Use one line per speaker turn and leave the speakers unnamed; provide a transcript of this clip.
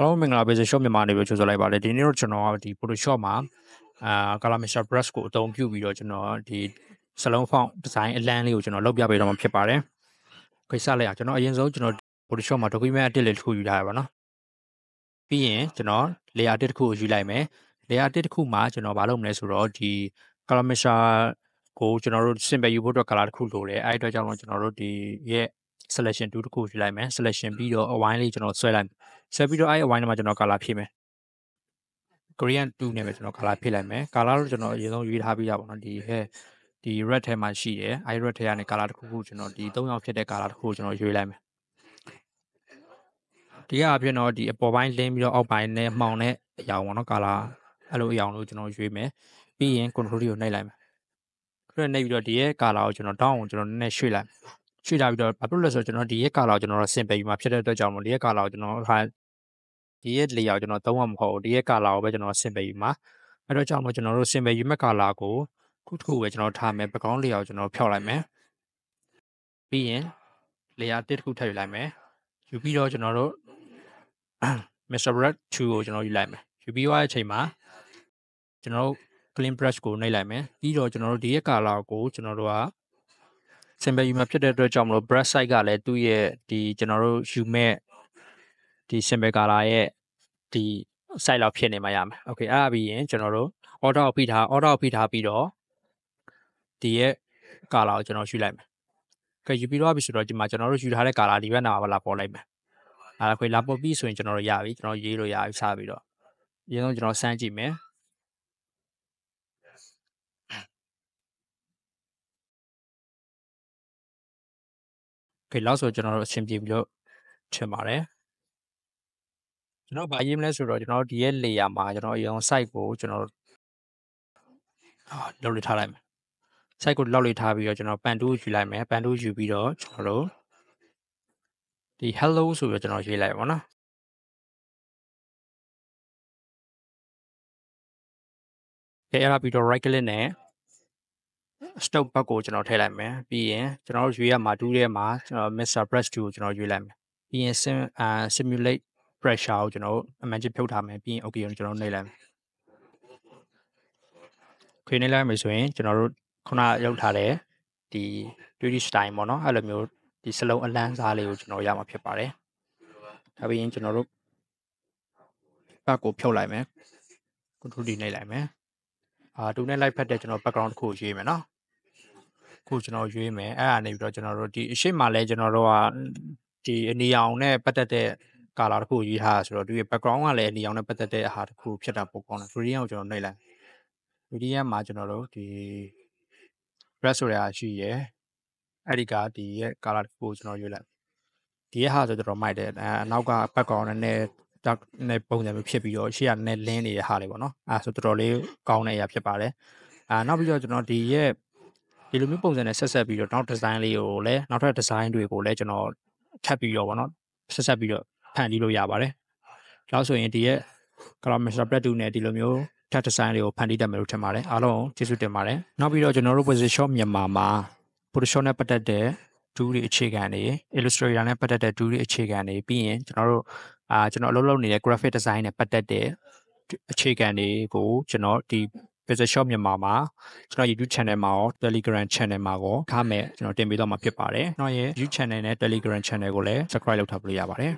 အားလုံးမင်္ဂလာပါစေ shop မြန်မာနေပြီးကြိုဆိုလိုက်ပါတယ်ဒီနေ့တော့ကျွန်တော်ကဒီ Photoshop မှာအာ color mixer brush ကိုအသုံးပြုပြီးတော့ကျွန်တော်ဒီစလုံး font design အလန်းလေးကိုကျွန်တော်လုပ်ပြပေးတော့မှာဖြစ်ပါတယ်ခိစလိုက်အောင်ကျွန်တော်အရင်ဆုံးကျွန်တော် Photoshop မှာ document အတစ်လေးတစ်ခုယူထားရပါတော့ပြီးရင်ကျွန်တော် layer တစ်တစ်ခုကိုယူလိုက်မယ် layer တစ်တစ်ခုမှာကျွန်တော်မလုပ်မလဲဆိုတော့ဒီ color mixer ကိုကျွန်တော်တို့ simple ယူဖို့အတွက် color တစ်ခုလိုတယ်အဲဒီအတွက်ကြောင့်ကျွန်တော်တို့ဒီရဲ့ selection tool တစ်ခုယူလိုက်မယ် selection ပြီးတော့အဝိုင်းလေးကျွန်တော်ဆွဲလိုက်ဆက်ပြီးတော့အဲ့အဝိုင်းထဲမှာကျွန်တော် color ဖြည့်မယ် Korean 2နဲ့ပဲကျွန်တော် color ဖြည့်လိုက်မယ် color တော့ကျွန်တော်အရင်ဆုံးရွေးထားပြီးတာပေါ့နော်ဒီဟဲ့ဒီ red ထဲမှာရှိတယ်အဲ့ red ထဲကနေ color တစ်ခုခုကျွန်တော်ဒီ၃ရောက်ဖြစ်တဲ့ color တစ်ခုကိုကျွန်တော်ရွေးလိုက်မယ်ဒီကအဖြစ်တော့ဒီအပေါ်ပိုင်းလင်းပြီးတော့အောက်ပိုင်းနဲ့မှောင်တဲ့အရာပေါ့နော် color အဲ့လိုအရာလို့ကျွန်တော်ရွေးမယ်ပြီးရင် control ကိုနှိပ်လိုက်မယ် control နှိပ်ပြီးတော့ဒီရဲ့ color ကိုကျွန်တော် down ကိုကျွန်တော်နည်းနည်းရွှေ့လိုက် ရွှေ့ထားပြီးတော့ဘာဖြစ်လို့လဲဆိုတော့ကျွန်တော်ဒီရဲ့ color ကိုကျွန်တော် simple ယူမှာဖြစ်တဲ့အတွက်ကြောင့်မို့ဒီရဲ့ color ကိုကျွန်တော်ဟာဒီရဲ့ layer ကိုကျွန်တော်သုံးမှာမဟုတ်ဘူးဒီရဲ့ color ကိုပဲကျွန်တော် simple ယူမှာအဲ့တော့ကြောင့်မို့ကျွန်တော်တို့ simple ယူမဲ့ color ကိုခုတစ်ခုပဲကျွန်တော်ထားမယ် background layer ကိုကျွန်တော်ဖျောက်လိုက်မယ်ပြီးရင် layer တစ်တစ်ခုထပ်ယူလိုက်မယ်ယူပြီးတော့ကျွန်တော်တို့ Mr. Brad 2ကိုကျွန်တော်ယူလိုက်မယ်ယူပြီးသွားတဲ့အချိန်မှာကျွန်တော်တို့ clean brush ကိုနှိပ်လိုက်မယ်ပြီးတော့ကျွန်တော်တို့ဒီရဲ့ color ကိုကျွန်တော်တို့က simple ယူမှာဖြစ်တဲ့အတွက်ကြောင့်မလို့ brush size ကလည်းသူ့ရဲ့ဒီကျွန်တော်တို့ယူမဲ့ဒီ simple color ရဲ့ဒီ site လောက်ဖြစ်နေမှရမယ်။ Okay အဲ့ဒါပြီးရင်ကျွန်တော်တို့ order ကိုဖိထား order ကိုဖိထားပြီးတော့ဒီရဲ့ color ကိုကျွန်တော်ယူလိုက်မယ်။ Okay ယူပြီးတော့ပြီဆိုတော့ဒီမှာကျွန်တော်တို့ယူထားတဲ့ color ဒီဘက်နာမှာလာပေါ်လိုက်မယ်။အဲ့ဒါခွေလာပေါ်ပြီဆိုရင်ကျွန်တော်တို့ရပြီကျွန်တော်ရေးလို့ရပြီစပြီးတော့အရင်ဆုံးကျွန်တော်စမ်းကြည့်မယ်။ โอเคလောက်ဆိုကျွန်တော်တို့အဆင်ပြေပြီလို့ထင်ပါတယ်ကျွန်တော်ဗာရေးမလဲဆိုတော့ကျွန်တော်ဒီရဲ့ layer မှာကျွန်တော်အရင် site ကိုကျွန်တော်လောက်လေးထားလိုက်မယ် site ကိုလောက်လေးထားပြီးတော့ကျွန်တော်ပန်တူးယူလိုက်မယ်ပန်တူးယူပြီးတော့ကျွန်တော်တို့ဒီ hello ဆိုပြီးတော့ကျွန်တော်ရေးလိုက်ပါတော့ကဲအဲ့ဒါပြီးတော့ right click နဲ့ stop ဘက်ကိုကျွန်တော်ထည့်လိုက်မယ်ပြီးရင်ကျွန်တော်တို့ရွေးရမှာတူးထဲမှာကျွန်တော် Mr. Brush 2ကိုကျွန်တော်ရွေးလိုက်မယ်ပြီးရင် sim အာ simulate pressure ကိုကျွန်တော်အမှန်ချင်းဖြုတ်ထားမယ်ပြီးရင် okay ကိုကျွန်တော်နှိပ်လိုက်မယ်ခွေနှိပ်လိုက်မယ်ဆိုရင်ကျွန်တော်တို့ခုနရုပ်ထားတဲ့ဒီ 2D style ပေါ့နော်အဲ့လိုမျိုးဒီစလုံးအလန်းစားလေးကိုကျွန်တော်ရမှာဖြစ်ပါတယ်ဒါပြီးရင်ကျွန်တော်တို့ဘက်ကိုဖြုတ်လိုက်မယ် control D နှိပ်လိုက်မယ်အာတူနဲ့ light ဖက်တဲ့ကျွန်တော် background တစ်ခုရေးမယ်နော် ခုကျွန်တော်ရွေးမယ်အဲ့ဒါနေပြီးတော့ကျွန်တော်တို့ဒီအရှိမလဲကျွန်တော်တို့ကဒီအနီရောင်နဲ့ပတ်သက်တဲ့ color တစ်ခုရေးထားတာဆိုတော့ဒီ background ကလည်းအနီရောင်နဲ့ပတ်သက်တဲ့အဟာတစ်ခုဖြစ်တာပိုကောင်းတယ် gradient ကိုကျွန်တော်နှိပ်လိုက် gradient မှာကျွန်တော်တို့ဒီ red ဆိုတဲ့အရှိရယ်အဲ့ဒီကဒီရဲ့ color တစ်ခုကိုကျွန်တော်ရွေးလိုက်ဒီရဲ့ဟာဆိုတော့မိုက်တယ်အဲနောက်က background နဲ့တောက်နဲ့ပုံစံမျိုးဖြစ်ပြီးတော့ရှေ့ကနဲ့လင်းနေတဲ့ဟာလေးပေါ့နော်အဲဆိုတော်တော်လေးကောင်းတဲ့အရာဖြစ်ပါတယ်အာနောက်ပြီးတော့ကျွန်တော်ဒီရဲ့ ဒီလိုမျိုးပုံစံနဲ့ဆက်ဆက်ပြီးတော့နောက် design လေးကိုလည်းနောက်ထပ် design တွေကိုလည်းကျွန်တော်ထပ်ပြီးတော့ဗောနော်ဆက်ဆက်ပြီးတော့ဖန်တီးလို့ရပါတယ်။ဒါဆိုရင်ဒီရဲ့ color master plate 2နဲ့ဒီလိုမျိုးထပ် design လေးကိုဖန်တီးတတ်မယ်လို့ထင်ပါတယ်။အားလုံးကျေးဇူးတင်ပါတယ်။နောက်ပြီးတော့ကျွန်တော်တို့ position မြန်မာမှာ Photoshop နဲ့ပတ်သက်တဲ့ tool တွေအခြေခံတွေ Illustrator နဲ့ပတ်သက်တဲ့ tool တွေအခြေခံတွေပြီးရင်ကျွန်တော်တို့အာကျွန်တော်အလုပ်လုပ်နေတဲ့ graphic design နဲ့ပတ်သက်တဲ့အခြေခံတွေကိုကျွန်တော်ဒီ Business Shop မြန်မာမှာကျွန်တော် YouTube channel မှာရော Telegram channel မှာရောခါမဲ့ကျွန်တော်တင်ပေးတော့မှာဖြစ်ပါတယ်။ကျွန်တော်ရဲ့ YouTube channel နဲ့ Telegram channel ကိုလည်း subscribe လုပ်ထားလို့ရပါတယ်